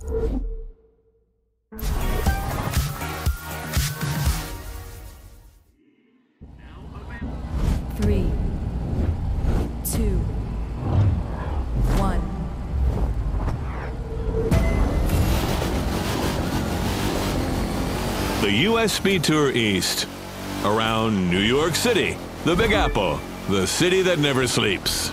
Three, two, one. The USB Tour East. Around New York City, the Big Apple, the city that never sleeps.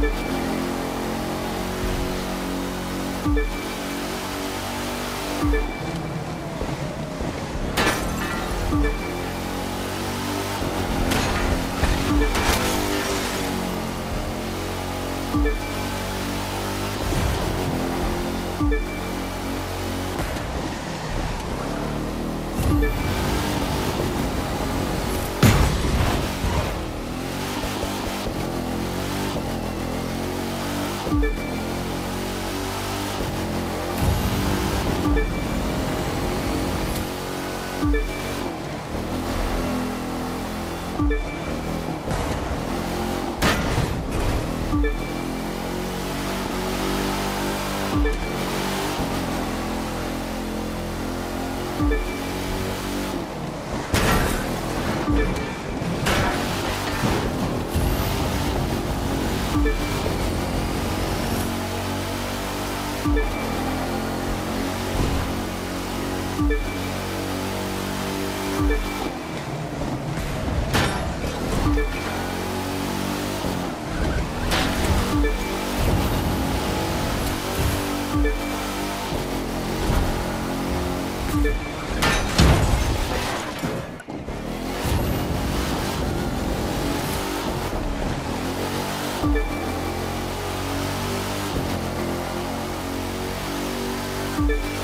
Thank you. you Thank you.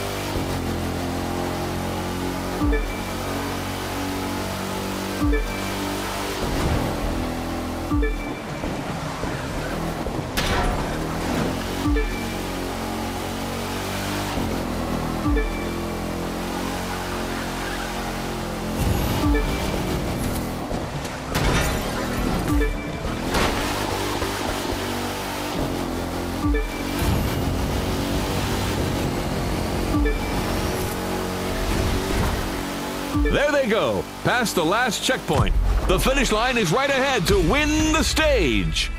There they go, past the last checkpoint. The finish line is right ahead to win the stage.